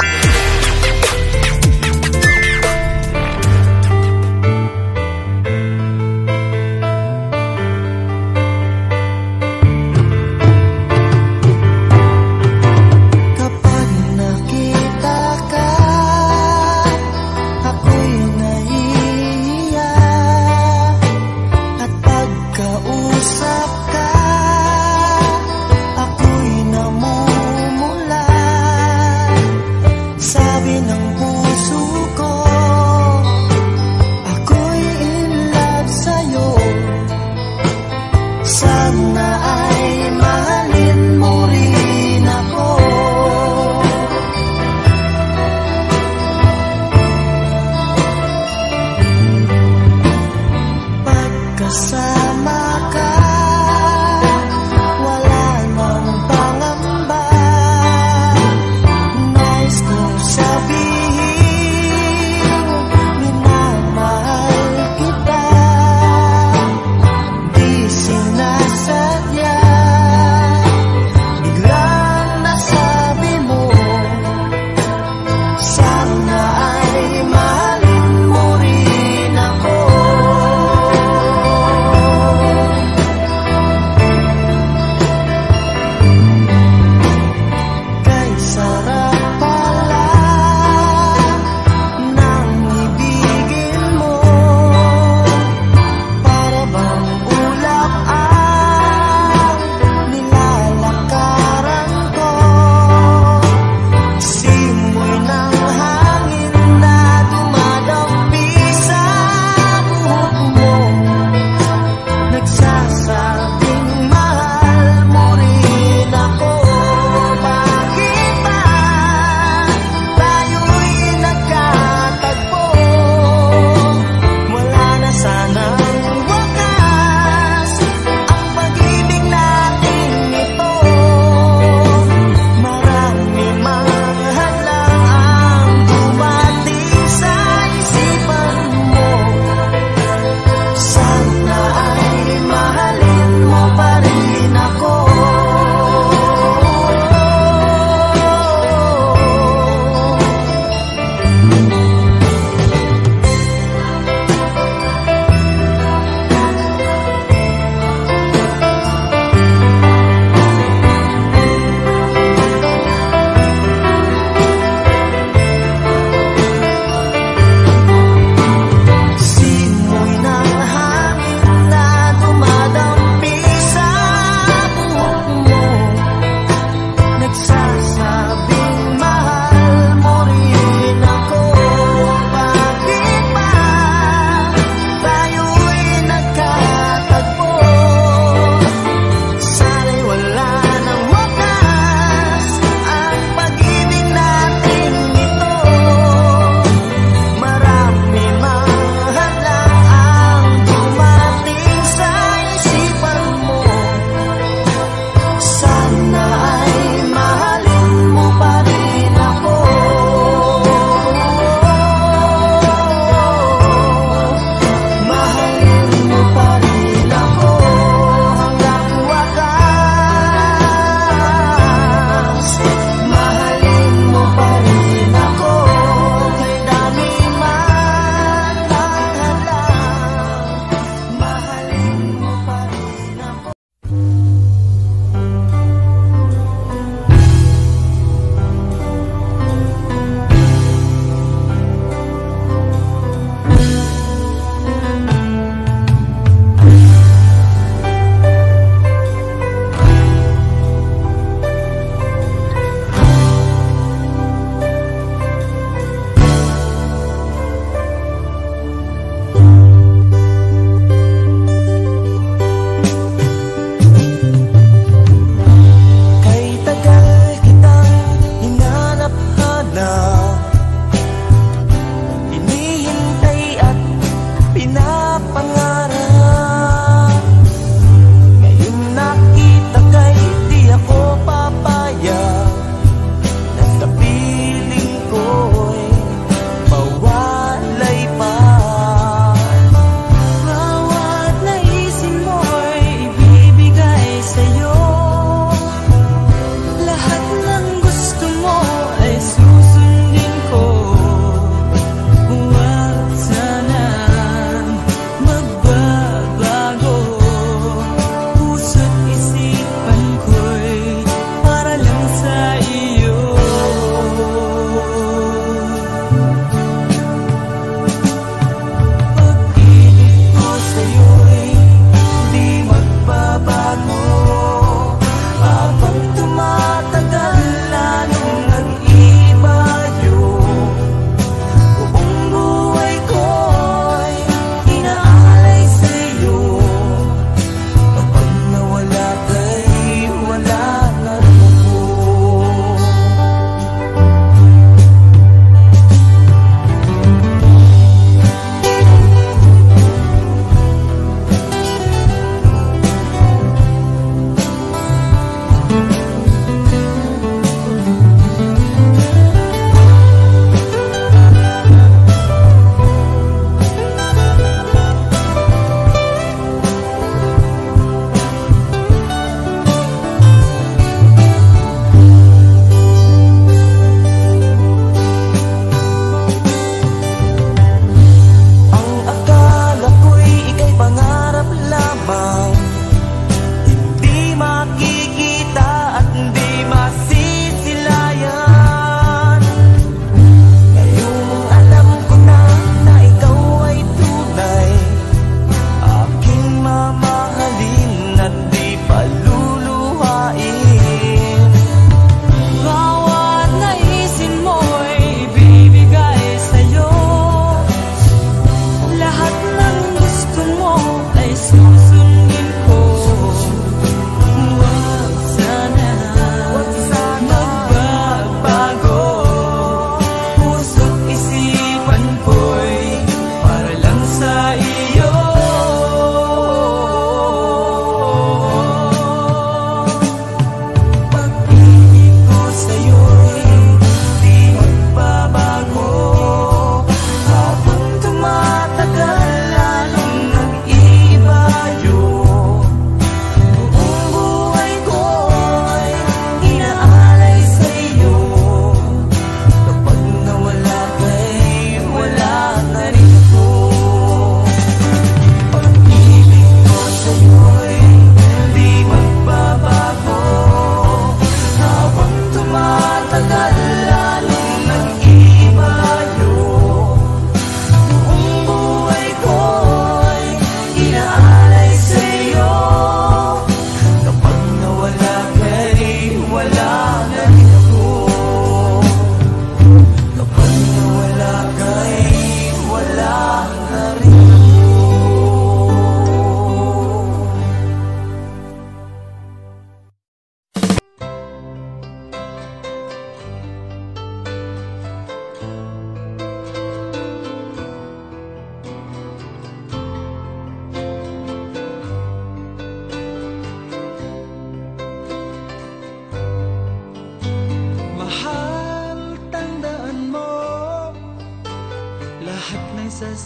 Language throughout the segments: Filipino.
Yeah.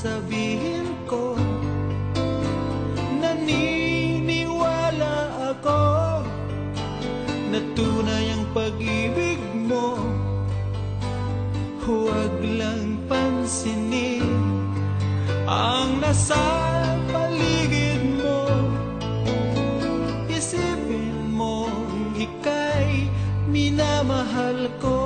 Sasabihin ko Naniniwala ako Na tunay ang pag-ibig mo. Huwag lang pansinin Ang nasa paligid mo. Isipin mo ika'y minamahal ko